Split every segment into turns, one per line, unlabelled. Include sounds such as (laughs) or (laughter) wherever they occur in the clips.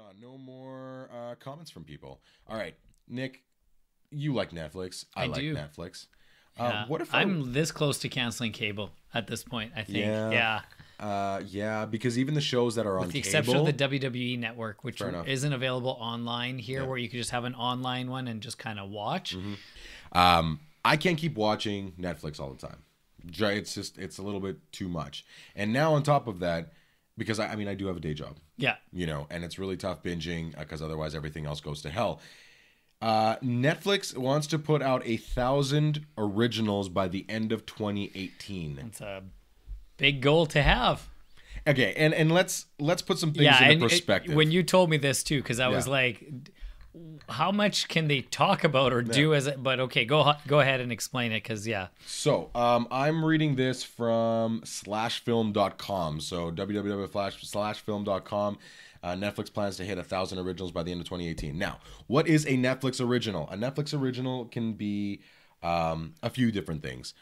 on. No more uh, comments from people. All right, Nick, you like Netflix. I,
I
like
do.
Netflix.
Yeah.
Uh, what if I,
I'm this close to canceling cable at this point? I think.
Yeah.
Yeah.
Uh, yeah, because even the shows that are on
With the
cable,
exception of the WWE network, which isn't available online here,
Yeah.
where you could just have an online one and just kind of watch.
um, I can't keep watching Netflix all the time. It's just it's a little bit too much. And now on top of that, because I, I mean I do have a day job,
Yeah.
you know, and it's really tough binging because otherwise everything else goes to hell. Uh, Netflix wants to put out a thousand originals by the end of 2018.
It's a big goal to have.
Okay, and and let's let's put some things
yeah,
into
and it-
perspective.
when you told me this too, because I was like, how much can they talk about or do as? it? But okay, go go ahead and explain it, because yeah,
So, um, I'm reading this from slashfilm.com. So, www.slashfilm.com. Uh, Netflix plans to hit a thousand originals by the end of 2018. Now, what is a Netflix original? A Netflix original can be um, a few different things.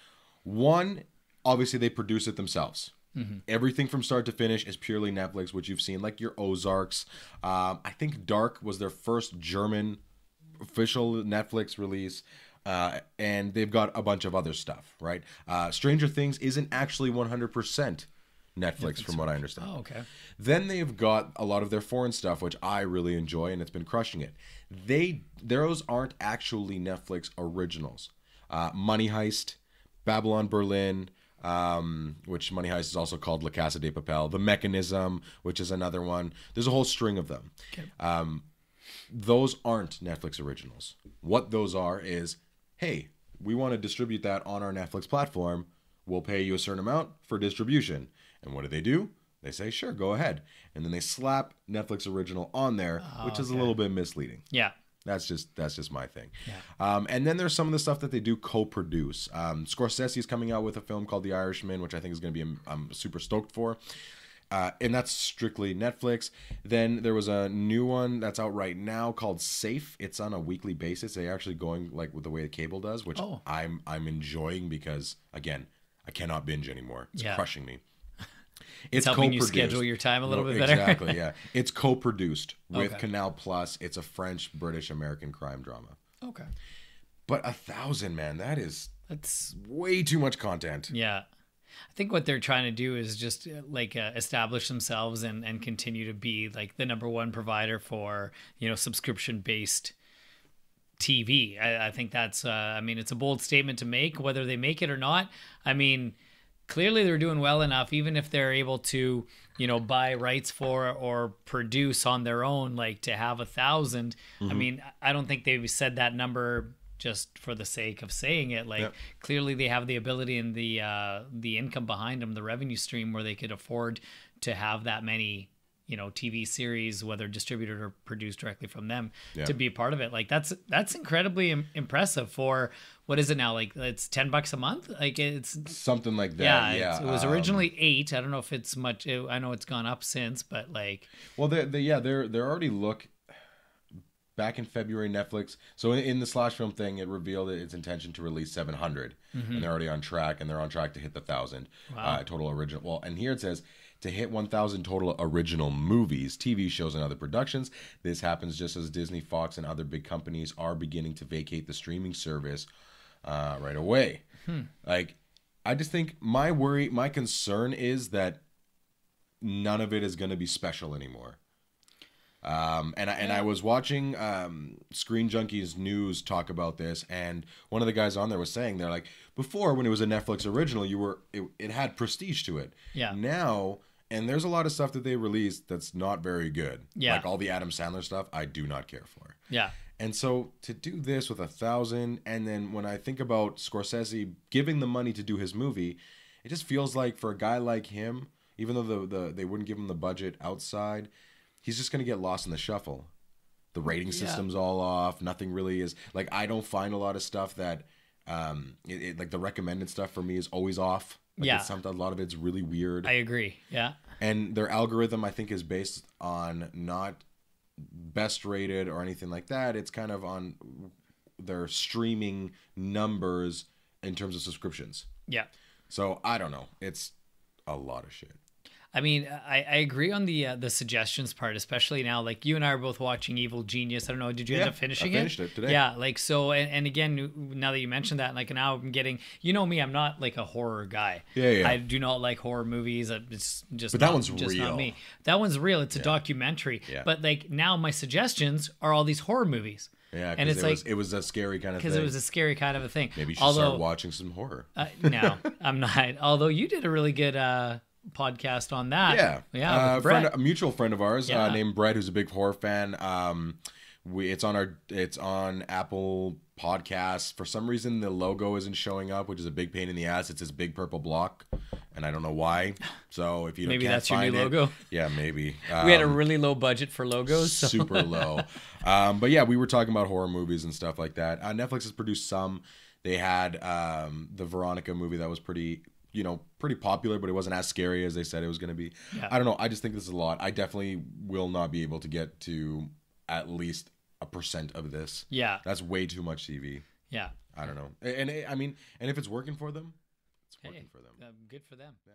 One, obviously, they produce it themselves. Everything from start to finish is purely Netflix, which you've seen, like your Ozarks. Um, I think Dark was their first German official Netflix release. Uh, and they've got a bunch of other stuff, right? Uh, Stranger Things isn't actually 100% Netflix, from what I understand.
oh okay,
Then they've got a lot of their foreign stuff, which I really enjoy, and it's been crushing it. They those aren't actually Netflix originals. Uh, Money Heist, Babylon Berlin, um, which Money Heist is also called La Casa de Papel, The Mechanism, which is another one. There's a whole string of them. Um, those aren't Netflix originals. What those are is, hey, we want to distribute that on our Netflix platform. We'll pay you a certain amount for distribution. And what do they do? They say, sure, go ahead. And then they slap Netflix original on there, which is a little bit misleading.
yeah,
That's just that's just my thing. Um, and then there's some of the stuff that they do co-produce. Um, is coming out with a film called The Irishman, which I think is going to be I'm super stoked for. Uh, and that's strictly Netflix. Then there was a new one that's out right now called Safe. It's on a weekly basis. They're actually going like with the way the cable does, which
Oh.
I'm I'm enjoying because again, I cannot binge anymore. It's
Yeah.
crushing me.
It's helping you schedule your time a little
No,
bit better.
Exactly, yeah. (laughs) It's co-produced with
Okay.
Canal Plus. It's a French British American crime drama.
okay,
But a thousand, man, that is
that's
way too much content.
Yeah. I think what they're trying to do is just uh, like uh, establish themselves and, and continue to be like the number one provider for, you know, subscription based TV. I, I think that's, uh, I mean, it's a bold statement to make, whether they make it or not. I mean, clearly they're doing well enough, even if they're able to, you know, buy rights for or produce on their own, like to have a 1000 I mean, I don't think they've said that number just for the sake of saying it. Like
Yep.
clearly they have the ability and the uh, the income behind them, the revenue stream where they could afford to have that many you know TV series, whether distributed or produced directly from them,
Yeah.
to be a part of it. Like that's that's incredibly Im- impressive for what is it now? Like it's ten bucks a month. Like it's
Something like that.
yeah,
Yeah.
it was
um,
originally eight. I don't know if it's much. I know it's gone up since, but like
Well, they, they yeah, they're they're already look back in February. Netflix. So in, in the slash film thing, it revealed its intention to release 700, and they're already on track, and they're on track to hit the thousand uh, total original. Well, and here it says. To hit 1,000 total original movies, TV shows, and other productions. This happens just as Disney, Fox, and other big companies are beginning to vacate the streaming service uh, right away. Like, I just think my worry, my concern is that none of it is going to be special anymore. Um, and I, and I was watching um, Screen Junkies news talk about this, and one of the guys on there was saying they're like before when it was a Netflix original, you were it, it had prestige to it.
Yeah.
Now, and there's a lot of stuff that they released that's not very good.
Yeah.
Like all the Adam Sandler stuff, I do not care for.
yeah,
And so to do this with a thousand, and then when I think about Scorsese giving the money to do his movie, it just feels like for a guy like him, even though the, the they wouldn't give him the budget outside, he's just gonna get lost in the shuffle. The rating system's all off. Nothing really is like I don't find a lot of stuff that um it, it- like the recommended stuff for me is always off. Like
Yeah.
something, a lot of it's really weird
I agree. Yeah,
and their algorithm i think is based on not best rated or anything like that it's kind of on their streaming numbers in terms of subscriptions
yeah.
so i don't know it's a lot of shit
I mean, I, I agree on the uh, the suggestions part, especially now. Like you and I are both watching Evil Genius. I don't know. Did you
Yeah,
end up finishing
I finished it today.
Yeah, like so. And, and again, now that you mentioned that, like now I'm getting. You know me, I'm not like a horror guy.
Yeah, yeah.
I do not like horror movies. It's just.
But that
not-
one's
just
real.
Not me. That one's real. It's a documentary.
Yeah.
But like now, my suggestions are all these horror movies.
Yeah,
and it's
it,
like
was, it was a scary kind of thing.
because it was a scary kind of a thing.
Maybe you should
Although,
start watching some horror.
uh, no, I'm not. Although you did a really good uh, podcast on that.
Yeah,
yeah.
Uh, friend, a mutual friend of ours
Yeah.
uh, named Brett, who's a big horror fan. Um, we it's on our it's on Apple Podcasts. For some reason, the logo isn't showing up, which is a big pain in the ass. It's this big purple block, and I don't know why. So if you
Maybe that's your new
it-
logo?
yeah, maybe.
we had a
Um,
really low budget for logos. So.
super (laughs) low. Um, but yeah, we were talking about horror movies and stuff like that. Uh, Netflix has produced some. They had um, the Veronica movie that was pretty, you know, pretty popular, but it wasn't as scary as they said it was going to be.
Yeah.
I don't know. I just think this is a lot. I definitely will not be able to get to at least a percent of this.
Yeah,
That's way too much TV.
yeah.
I don't know. And, and I mean, and if it's working for them, it's working
Hey,
for them.
uh, good for them.
Yeah.